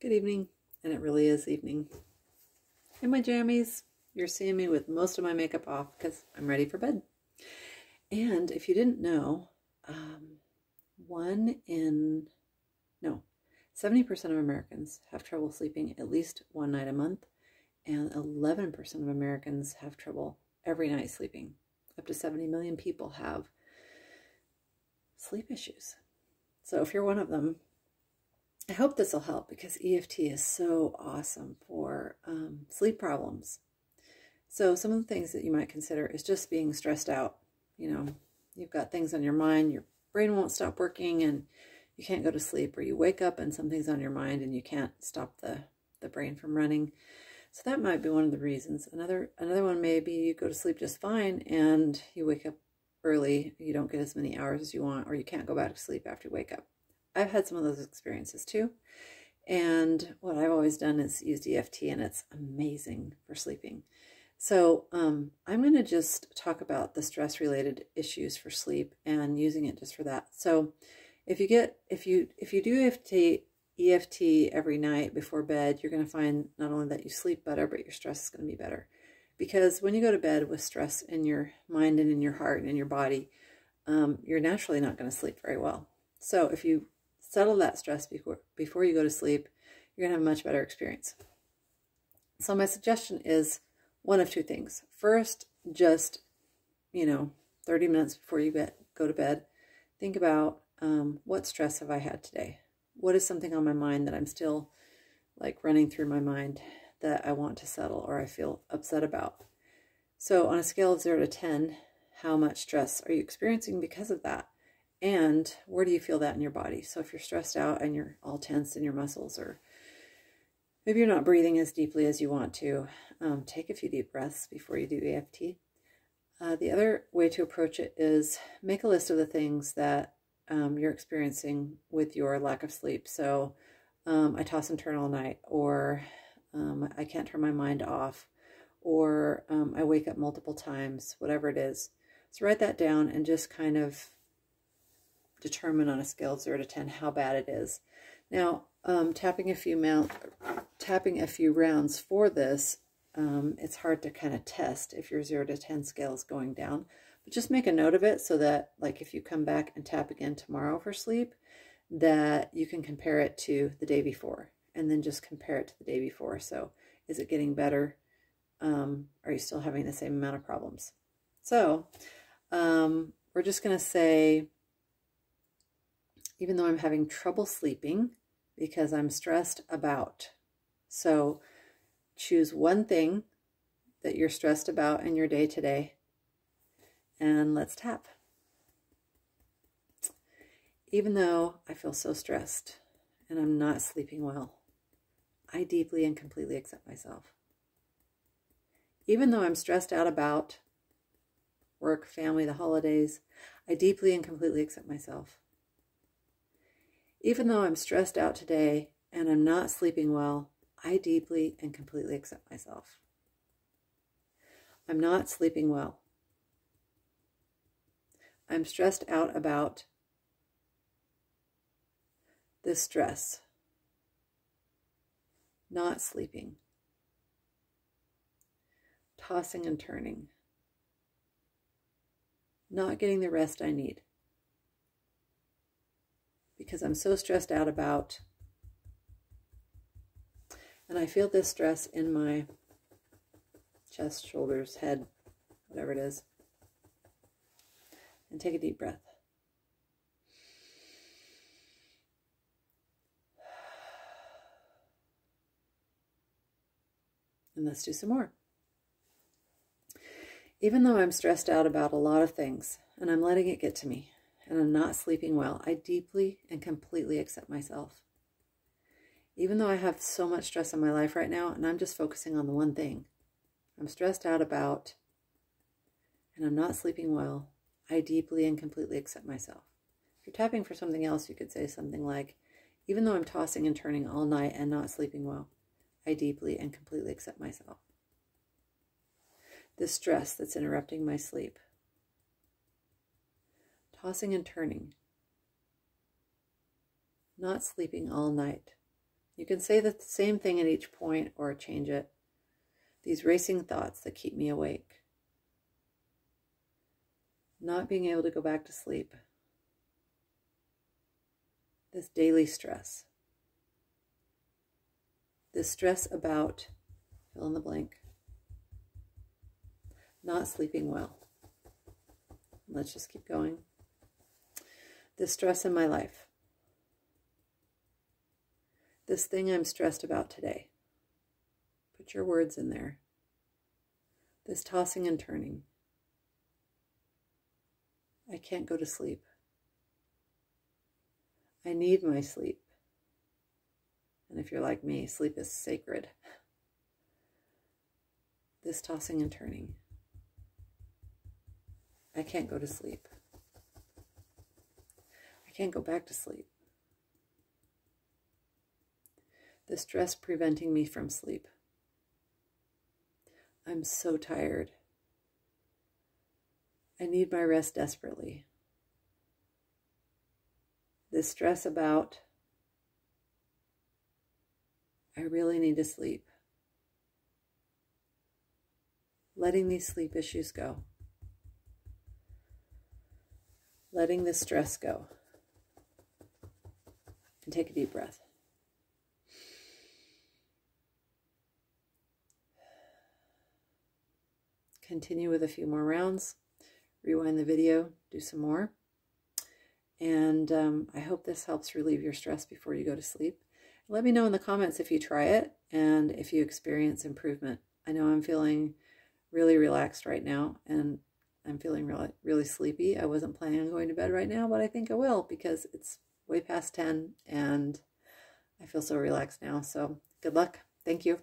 Good evening, and it really is evening. In my jammies, you're seeing me with most of my makeup off because I'm ready for bed. And if you didn't know, um, one in, no, 70% of Americans have trouble sleeping at least one night a month, and 11% of Americans have trouble every night sleeping. Up to 70 million people have sleep issues. So if you're one of them, I hope this will help because EFT is so awesome for um, sleep problems. So some of the things that you might consider is just being stressed out. You know, you've got things on your mind, your brain won't stop working and you can't go to sleep or you wake up and something's on your mind and you can't stop the, the brain from running. So that might be one of the reasons. Another another one may be you go to sleep just fine and you wake up early, you don't get as many hours as you want, or you can't go back to sleep after you wake up. I've had some of those experiences too. And what I've always done is used EFT, and it's amazing for sleeping. So um, I'm going to just talk about the stress-related issues for sleep and using it just for that. So if you get if you if you do EFT EFT every night before bed, you're going to find not only that you sleep better, but your stress is going to be better. Because when you go to bed with stress in your mind and in your heart and in your body, um, you're naturally not going to sleep very well. So if you settle that stress before, before you go to sleep, you're going to have a much better experience. So my suggestion is one of two things. First, just, you know, 30 minutes before you get, go to bed, think about um, what stress have I had today? What is something on my mind that I'm still like running through my mind that I want to settle or I feel upset about. So on a scale of 0 to 10, how much stress are you experiencing because of that? And where do you feel that in your body? So if you're stressed out and you're all tense in your muscles or maybe you're not breathing as deeply as you want to, um, take a few deep breaths before you do EFT. Uh, the other way to approach it is make a list of the things that um, you're experiencing with your lack of sleep. So um, I toss and turn all night, or um, I can't turn my mind off, or um, I wake up multiple times, whatever it is. So write that down and just kind of determine on a scale of 0 to 10 how bad it is. Now, um, tapping a few mount, tapping a few rounds for this, um, it's hard to kind of test if your 0 to 10 scale is going down. But just make a note of it so that, like, if you come back and tap again tomorrow for sleep, that you can compare it to the day before and then just compare it to the day before. So is it getting better? Um, are you still having the same amount of problems? So um, we're just going to say, even though I'm having trouble sleeping because I'm stressed about. So choose one thing that you're stressed about in your day today and let's tap. Even though I feel so stressed and I'm not sleeping well, I deeply and completely accept myself. Even though I'm stressed out about work, family, the holidays, I deeply and completely accept myself. Even though I'm stressed out today and I'm not sleeping well, I deeply and completely accept myself. I'm not sleeping well. I'm stressed out about this stress not sleeping, tossing and turning, not getting the rest I need because I'm so stressed out about, and I feel this stress in my chest, shoulders, head, whatever it is. And take a deep breath. And let's do some more. Even though I'm stressed out about a lot of things and I'm letting it get to me and I'm not sleeping well, I deeply and completely accept myself. Even though I have so much stress in my life right now and I'm just focusing on the one thing I'm stressed out about and I'm not sleeping well, I deeply and completely accept myself. If you're tapping for something else, you could say something like, even though I'm tossing and turning all night and not sleeping well, I deeply and completely accept myself. The stress that's interrupting my sleep. Tossing and turning. Not sleeping all night. You can say the same thing at each point or change it. These racing thoughts that keep me awake. Not being able to go back to sleep. This daily stress. This stress about fill in the blank. Not sleeping well. Let's just keep going. The stress in my life. This thing I'm stressed about today. Put your words in there. This tossing and turning. I can't go to sleep. I need my sleep. And if you're like me, sleep is sacred. This tossing and turning. I can't go to sleep. Can't go back to sleep. The stress preventing me from sleep. I'm so tired. I need my rest desperately. The stress about I really need to sleep. Letting these sleep issues go. Letting the stress go. And take a deep breath. Continue with a few more rounds. Rewind the video, do some more. And um, I hope this helps relieve your stress before you go to sleep. Let me know in the comments if you try it and if you experience improvement. I know I'm feeling really relaxed right now and I'm feeling really, really sleepy. I wasn't planning on going to bed right now, but I think I will because it's way past 10 and I feel so relaxed now. So good luck. Thank you.